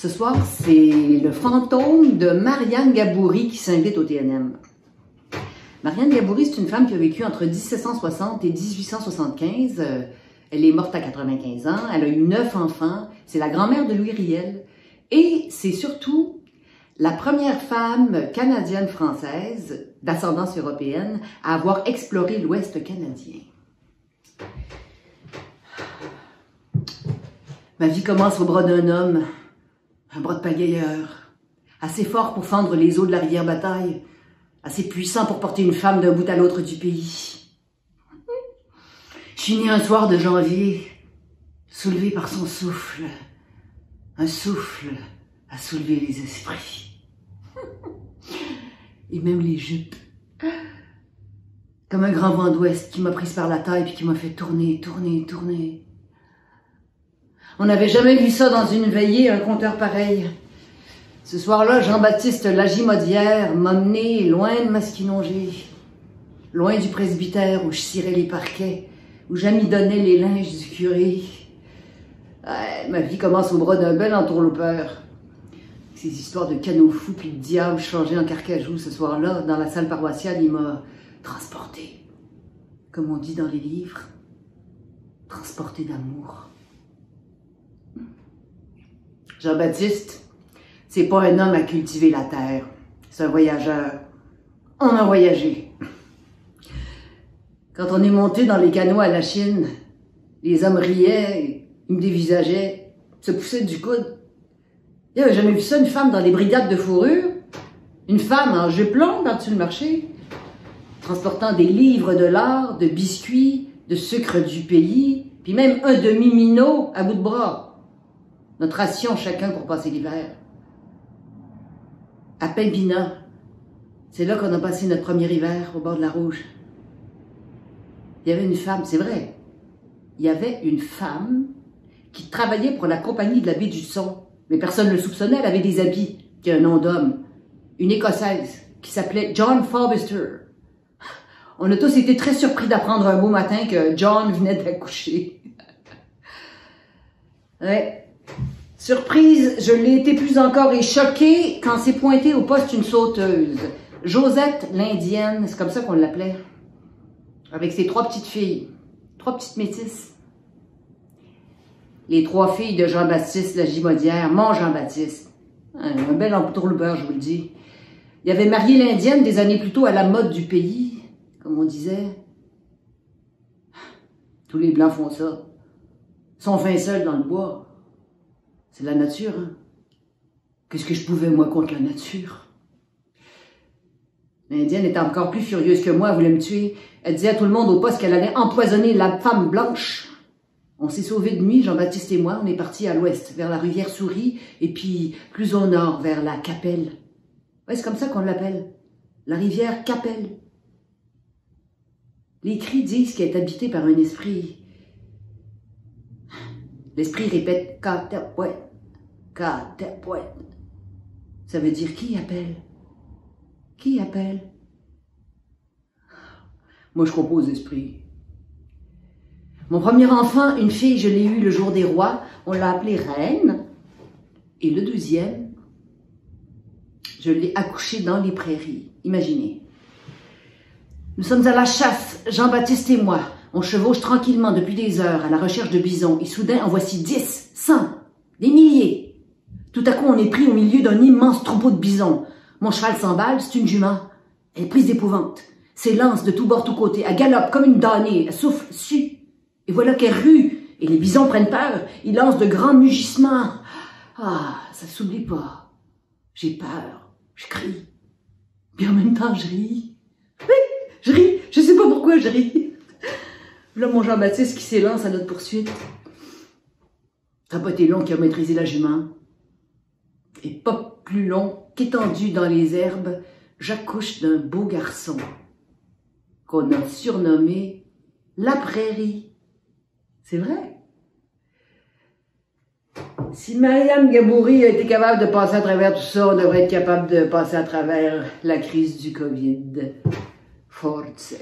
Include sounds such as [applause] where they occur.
Ce soir, c'est le fantôme de Marianne Gaboury qui s'invite au TNM. Marianne Gaboury, c'est une femme qui a vécu entre 1760 et 1875. Euh, elle est morte à 95 ans. Elle a eu neuf enfants. C'est la grand-mère de Louis Riel. Et c'est surtout la première femme canadienne-française d'ascendance européenne à avoir exploré l'Ouest canadien. Ma vie commence au bras d'un homme, un bras de pagayeur, assez fort pour fendre les eaux de la rivière Bataille, assez puissant pour porter une femme d'un bout à l'autre du pays. Je suis né un soir de janvier, soulevé par son souffle, un souffle à soulever les esprits. Et même les jupes. Comme un grand vent d'ouest qui m'a prise par la taille puis qui m'a fait tourner, tourner, tourner. On n'avait jamais vu ça dans une veillée, un compteur pareil. Ce soir-là, Jean-Baptiste Lagimodière mené loin de Masquinongé, loin du presbytère où je cirais les parquets, où j'amidonnais les linges du curé. ma vie commence au bras d'un bel entourloupeur. Ces histoires de canaux fous puis de diable changés en carcajou ce soir-là, dans la salle paroissiale, il m'a transporté. Comme on dit dans les livres, transporté d'amour. Jean-Baptiste, c'est pas un homme à cultiver la terre. C'est un voyageur. On a voyagé. Quand on est monté dans les canots à la Chine, les hommes riaient, ils me dévisageaient, se poussaient du coude. J'avais jamais vu ça, une femme dans des brigades de fourrure? Une femme en juplon dans-dessus le marché, transportant des livres de l'art, de biscuits, de sucre du pays, puis même un demi-minot à bout de bras notre ration chacun pour passer l'hiver. À Pembina, c'est là qu'on a passé notre premier hiver au bord de la Rouge. Il y avait une femme, c'est vrai, il y avait une femme qui travaillait pour la compagnie de la baie du Son, mais personne ne le soupçonnait, elle avait des habits, qui a un nom d'homme. Une Écossaise qui s'appelait John Forbister. On a tous été très surpris d'apprendre un beau matin que John venait d'accoucher. [laughs] ouais, Surprise, je l'ai été plus encore et choquée quand s'est pointée au poste une sauteuse. Josette l'Indienne, c'est comme ça qu'on l'appelait. Avec ses trois petites filles. Trois petites métisses. Les trois filles de Jean-Baptiste la Gimodière, mon Jean-Baptiste. Un, bel entourloupeur, je vous le dis. Il avait marié l'Indienne des années plus tôt à la mode du pays, comme on disait. Tous les Blancs font ça. sont fins seuls dans le bois. C'est la nature. Hein. Qu'est-ce que je pouvais, moi, contre la nature? L'Indienne était encore plus furieuse que moi, elle voulait me tuer. Elle disait à tout le monde au poste qu'elle allait empoisonner la femme blanche. On s'est sauvés de nuit, Jean-Baptiste et moi, on est partis à l'ouest, vers la rivière Souris, et puis plus au nord, vers la Capelle. Ouais, c'est comme ça qu'on l'appelle. La rivière Capelle. Les cris disent qu'elle est habitée par un esprit L'esprit répète Katepouet, Katepouet. Ça veut dire qui appelle Qui appelle Moi, je compose esprit. Mon premier enfant, une fille, je l'ai eu le jour des rois. On l'a appelée Reine. Et le deuxième, je l'ai accouché dans les prairies. Imaginez. Nous sommes à la chasse, Jean-Baptiste et moi. On chevauche tranquillement depuis des heures à la recherche de bisons, et soudain en voici dix, cent, des milliers. Tout à coup, on est pris au milieu d'un immense troupeau de bisons. Mon cheval s'emballe, c'est une jument. Elle est prise d'épouvante, s'élance de tous bords, tous côtés, elle galope comme une damnée, elle souffle, su. Et voilà qu'elle rue, et les bisons prennent peur, ils lancent de grands mugissements. Ah, ça s'oublie pas. J'ai peur, je crie. Mais en même temps, je ris. Oui, je ris, je sais pas pourquoi je ris. Là, mon Jean-Baptiste qui s'élance à notre poursuite. Ça n'a pas été long qui a maîtrisé la jument. Et pas plus long qu'étendu dans les herbes, j'accouche d'un beau garçon qu'on a surnommé la prairie. C'est vrai? Si Mariam Gaboury a été capable de passer à travers tout ça, on devrait être capable de passer à travers la crise du Covid. Force.